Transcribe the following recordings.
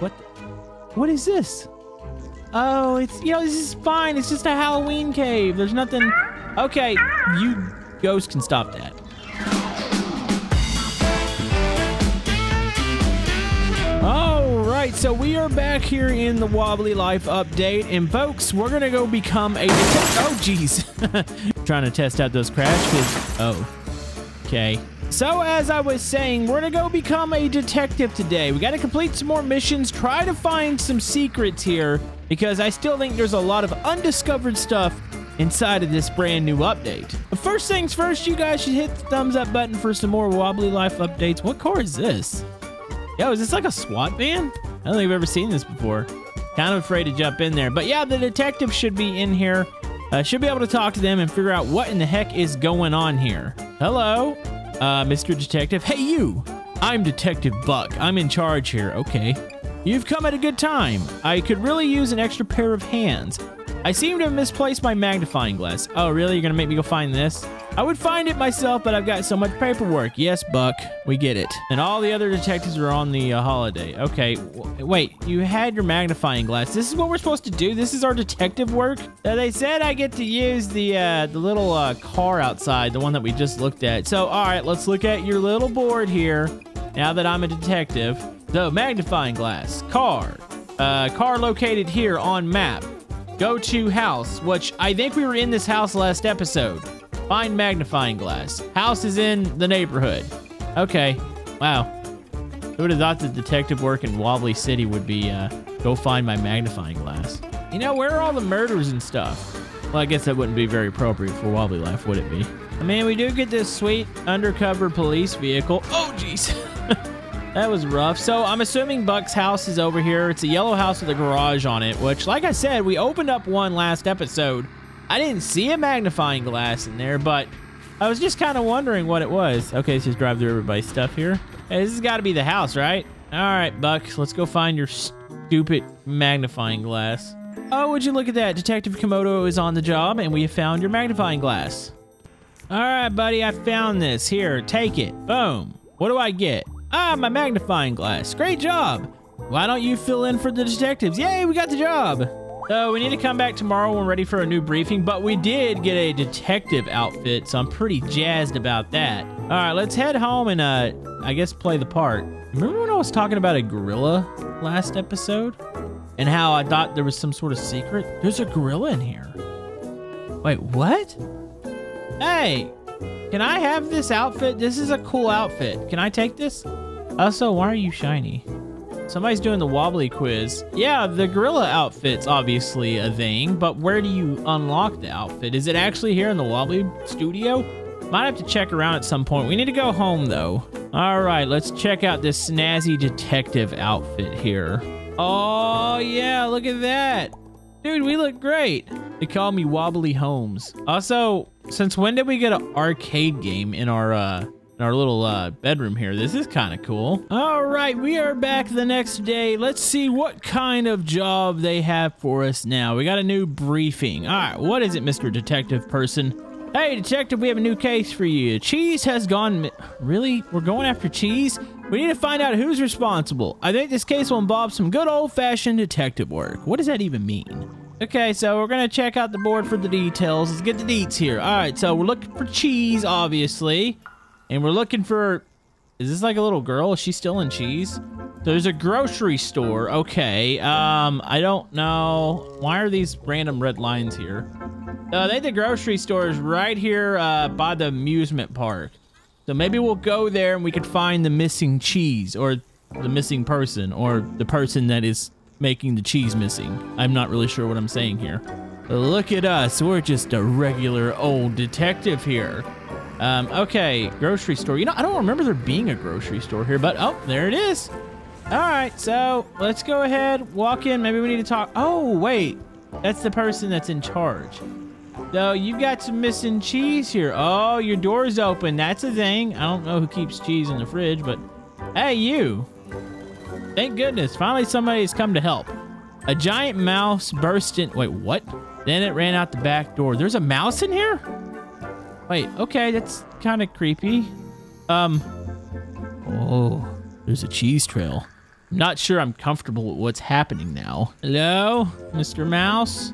What? What is this? Oh, it's, you know, this is fine. It's just a Halloween cave. There's nothing. Okay, you ghost can stop that. All right, so we are back here in the Wobbly Life update, and folks, we're gonna go become a. Oh, jeez, trying to test out those crash. Oh, okay. So as I was saying, we're gonna go become a detective today. We gotta complete some more missions, try to find some secrets here, because I still think there's a lot of undiscovered stuff inside of this brand new update. But first things first, you guys should hit the thumbs up button for some more Wobbly Life updates. What car is this? Yo, is this like a SWAT van? I don't think I've ever seen this before. Kind of afraid to jump in there. But yeah, the detective should be in here. Uh, should be able to talk to them and figure out what in the heck is going on here. Hello, uh, Mr. Detective. Hey, you. I'm Detective Buck. I'm in charge here. Okay. You've come at a good time. I could really use an extra pair of hands. I seem to have misplaced my magnifying glass. Oh, really? You're going to make me go find this? I would find it myself, but I've got so much paperwork. Yes, Buck, we get it. And all the other detectives are on the uh, holiday. Okay, wait, you had your magnifying glass. This is what we're supposed to do? This is our detective work? Uh, they said I get to use the, uh, the little uh, car outside, the one that we just looked at. So, all right, let's look at your little board here now that I'm a detective. the magnifying glass, car, uh, car located here on map. Go to house, which I think we were in this house last episode. Find magnifying glass. House is in the neighborhood. Okay. Wow. Who would have thought the detective work in Wobbly City would be, uh, go find my magnifying glass? You know, where are all the murders and stuff? Well, I guess that wouldn't be very appropriate for Wobbly Life, would it be? I mean, we do get this sweet undercover police vehicle. Oh, jeez. That was rough. So I'm assuming Buck's house is over here. It's a yellow house with a garage on it, which, like I said, we opened up one last episode. I didn't see a magnifying glass in there, but I was just kind of wondering what it was. Okay, let's just drive through everybody's stuff here. Hey, this has got to be the house, right? All right, Buck, let's go find your stupid magnifying glass. Oh, would you look at that? Detective Camodo is on the job, and we have found your magnifying glass. All right, buddy, I found this. Here, take it. Boom. What do I get? Ah, my magnifying glass. Great job. Why don't you fill in for the detectives? Yay, we got the job. So we need to come back tomorrow when we're ready for a new briefing, but we did get a detective outfit, so I'm pretty jazzed about that. All right, let's head home and, uh, I guess play the part. Remember when I was talking about a gorilla last episode? And how I thought there was some sort of secret? There's a gorilla in here. Wait, what? Hey, can I have this outfit? This is a cool outfit. Can I take this? Also, why are you shiny? Somebody's doing the wobbly quiz. Yeah, the gorilla outfit's obviously a thing, but where do you unlock the outfit? Is it actually here in the wobbly studio? Might have to check around at some point. We need to go home, though. All right, let's check out this snazzy detective outfit here. Oh, yeah, look at that. Dude, we look great. They call me Wobbly Holmes. Also, since when did we get an arcade game in our uh in our little uh, bedroom here. This is kind of cool. All right, we are back the next day. Let's see what kind of job they have for us now. We got a new briefing. All right, what is it, Mr. Detective Person? Hey, Detective, we have a new case for you. Cheese has gone... Really? We're going after Cheese? We need to find out who's responsible. I think this case will involve some good old-fashioned detective work. What does that even mean? Okay, so we're gonna check out the board for the details. Let's get the deets here. All right, so we're looking for cheese, obviously. And we're looking for... Is this like a little girl? Is she still in cheese? There's a grocery store. Okay. Um, I don't know. Why are these random red lines here? Uh, I think the grocery store is right here uh, by the amusement park. So maybe we'll go there and we could find the missing cheese or the missing person or the person that is making the cheese missing. I'm not really sure what I'm saying here. Look at us. We're just a regular old detective here. Um, okay, grocery store. You know, I don't remember there being a grocery store here, but oh, there it is. All right, so let's go ahead, walk in. Maybe we need to talk. Oh, wait. That's the person that's in charge. So you've got some missing cheese here. Oh, your door's open. That's a thing. I don't know who keeps cheese in the fridge, but hey, you. Thank goodness, finally somebody's come to help. A giant mouse burst in. Wait, what? Then it ran out the back door. There's a mouse in here? Wait, okay, that's kind of creepy. Um. Oh, There's a cheese trail. I'm not sure I'm comfortable with what's happening now. Hello, Mr. Mouse?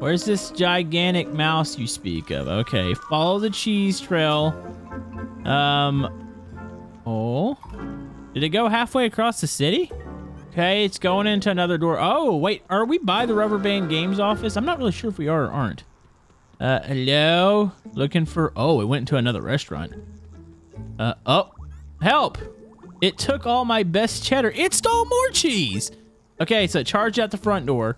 Where's this gigantic mouse you speak of? Okay, follow the cheese trail. Um, oh, did it go halfway across the city? Okay, it's going into another door. Oh, wait, are we by the Rubber Band Games office? I'm not really sure if we are or aren't. Uh, hello? Looking for, oh, it went into another restaurant. Uh, oh, help. It took all my best cheddar. It stole more cheese. Okay, so it charged out the front door.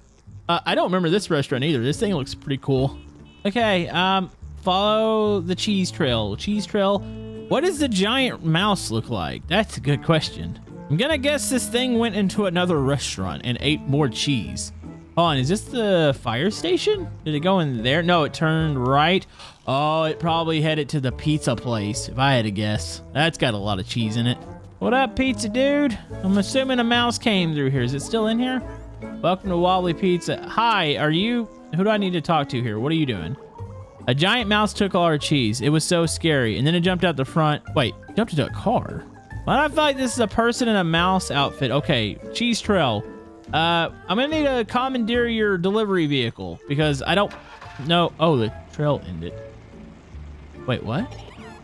Uh, I don't remember this restaurant either. This thing looks pretty cool. Okay, um, follow the cheese trail. Cheese trail. What does the giant mouse look like? That's a good question. I'm gonna guess this thing went into another restaurant and ate more cheese. Hold on, is this the fire station? Did it go in there? No, it turned right. Oh, it probably headed to the pizza place, if I had to guess. That's got a lot of cheese in it. What up, pizza dude? I'm assuming a mouse came through here. Is it still in here? Welcome to Wobbly Pizza. Hi, are you... Who do I need to talk to here? What are you doing? A giant mouse took all our cheese. It was so scary. And then it jumped out the front. Wait, jumped into a car? Do I feel like this is a person in a mouse outfit? Okay, cheese trail. Uh, I'm gonna need to commandeer your delivery vehicle because I don't know. Oh, the trail ended. Wait, what?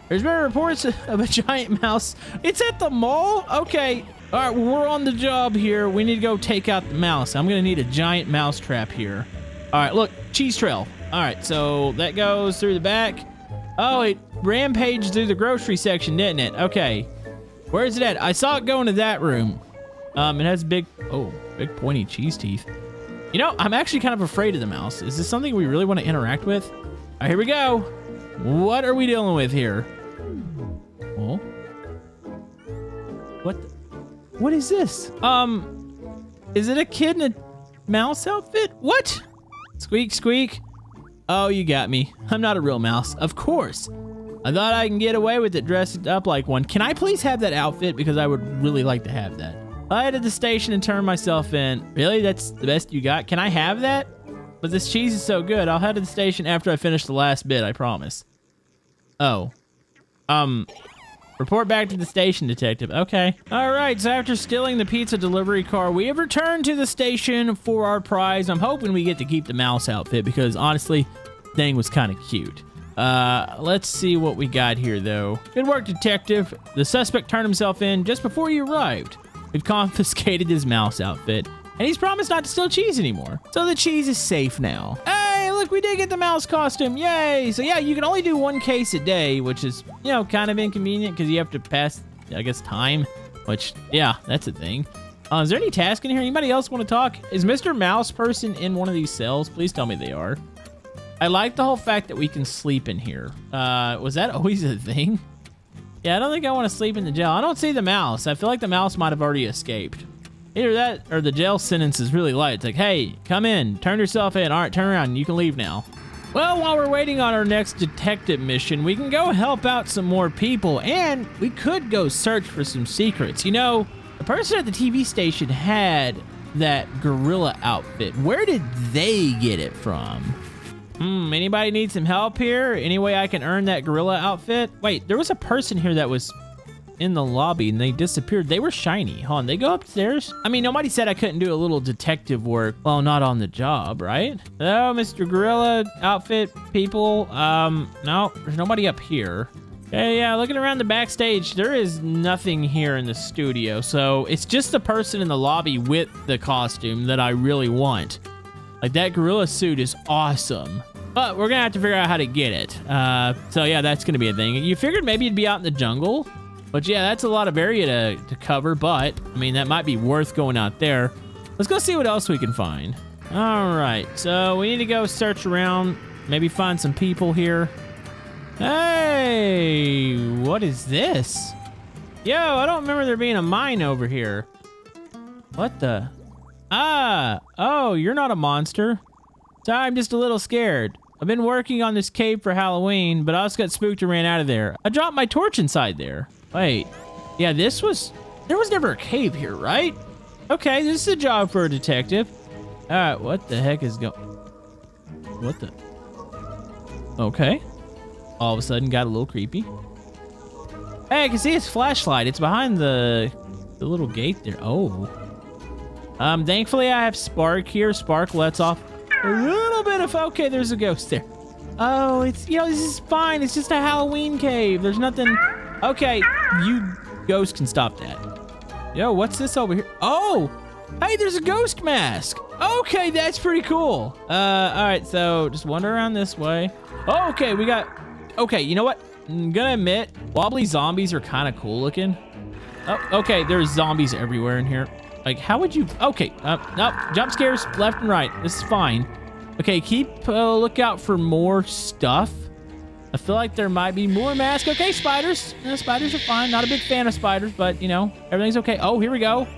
There's been reports of a giant mouse. It's at the mall? Okay. All right, we're on the job here. We need to go take out the mouse. I'm gonna need a giant mouse trap here. All right, look, cheese trail. All right, so that goes through the back. Oh, it rampaged through the grocery section, didn't it? Okay. Where is it at? I saw it go into that room. Um, it has big, oh, big pointy cheese teeth. You know, I'm actually kind of afraid of the mouse. Is this something we really want to interact with? All right, here we go. What are we dealing with here? Oh. What? What is this? Um, is it a kid in a mouse outfit? What? Squeak, squeak. Oh, you got me. I'm not a real mouse. Of course. I thought I can get away with it dressed up like one. Can I please have that outfit? Because I would really like to have that. I headed to the station and turned myself in. Really? That's the best you got? Can I have that? But this cheese is so good. I'll head to the station after I finish the last bit, I promise. Oh. Um, report back to the station, detective. Okay. All right, so after stealing the pizza delivery car, we have returned to the station for our prize. I'm hoping we get to keep the mouse outfit because honestly, thing was kind of cute. Uh, let's see what we got here, though. Good work, detective. The suspect turned himself in just before you arrived. We've confiscated his mouse outfit, and he's promised not to steal cheese anymore. So the cheese is safe now. Hey, look, we did get the mouse costume. Yay! So yeah, you can only do one case a day, which is, you know, kind of inconvenient because you have to pass, I guess, time. Which, yeah, that's a thing. Uh, is there any task in here? Anybody else want to talk? Is Mr. Mouse person in one of these cells? Please tell me they are. I like the whole fact that we can sleep in here. Uh, was that always a thing? Yeah, I don't think I want to sleep in the jail. I don't see the mouse. I feel like the mouse might have already escaped. Either that or the jail sentence is really light. It's like, hey, come in, turn yourself in. All right, turn around. You can leave now. Well, while we're waiting on our next detective mission, we can go help out some more people and we could go search for some secrets. You know, the person at the TV station had that gorilla outfit. Where did they get it from? Hmm, anybody need some help here? Any way I can earn that gorilla outfit? Wait, there was a person here that was in the lobby and they disappeared. They were shiny. On, they go upstairs? I mean, nobody said I couldn't do a little detective work while not on the job, right? Hello, Mr. Gorilla outfit people. Um, no, there's nobody up here. Okay, yeah, looking around the backstage, there is nothing here in the studio. So it's just the person in the lobby with the costume that I really want. Like that gorilla suit is awesome. But we're gonna have to figure out how to get it. Uh, so yeah, that's gonna be a thing. You figured maybe you'd be out in the jungle, but yeah, that's a lot of area to, to cover. But I mean, that might be worth going out there. Let's go see what else we can find. All right, so we need to go search around, maybe find some people here. Hey, what is this? Yo, I don't remember there being a mine over here. What the? Ah, oh, you're not a monster. So I'm just a little scared. I've been working on this cave for Halloween, but I also got spooked and ran out of there. I dropped my torch inside there. Wait, yeah, this was, there was never a cave here, right? Okay, this is a job for a detective. All right, what the heck is going, what the, okay. All of a sudden got a little creepy. Hey, I can see his flashlight. It's behind the the little gate there. Oh. Um, thankfully I have Spark here. Spark lets off a little bit of, okay, there's a ghost there. Oh, it's, you know, this is fine. It's just a Halloween cave. There's nothing. Okay, you ghost can stop that. Yo, what's this over here? Oh, hey, there's a ghost mask. Okay, that's pretty cool. Uh, all right, so just wander around this way. Oh, okay, we got, okay, you know what? I'm gonna admit, wobbly zombies are kind of cool looking. Oh, okay, there's zombies everywhere in here. Like, how would you, okay, uh, no, jump scares left and right. This is fine. Okay, keep a lookout for more stuff. I feel like there might be more masks. Okay, spiders. Uh, spiders are fine. Not a big fan of spiders, but, you know, everything's okay. Oh, here we go.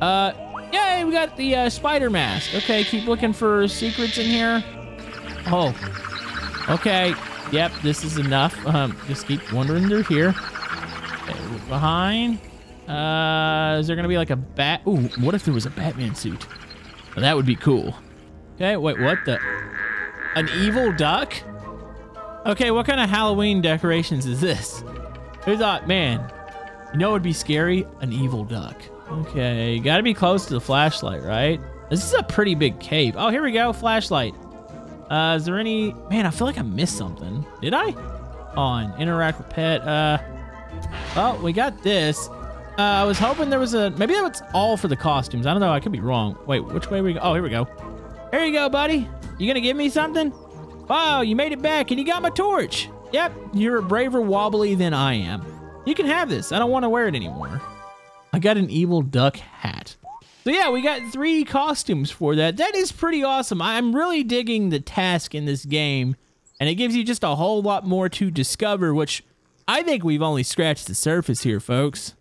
Uh, yay, we got the uh, spider mask. Okay, keep looking for secrets in here. Oh, okay. Yep, this is enough. Um, just keep wandering through here. Okay, behind. Uh, is there gonna be like a bat? Ooh, what if there was a Batman suit? Well, that would be cool. Okay, wait, what the? An evil duck? Okay, what kind of Halloween decorations is this? Who thought, man, you know it would be scary? An evil duck. Okay, gotta be close to the flashlight, right? This is a pretty big cave. Oh, here we go, flashlight. Uh, is there any, man, I feel like I missed something. Did I? On, interact with pet, uh, oh, we got this. Uh, I was hoping there was a, maybe that was all for the costumes. I don't know, I could be wrong. Wait, which way we go? Oh, here we go. Here you go, buddy. You gonna give me something? Wow, you made it back and you got my torch. Yep, you're a braver wobbly than I am. You can have this. I don't want to wear it anymore. I got an evil duck hat. So yeah, we got three costumes for that. That is pretty awesome. I'm really digging the task in this game, and it gives you just a whole lot more to discover, which I think we've only scratched the surface here, folks.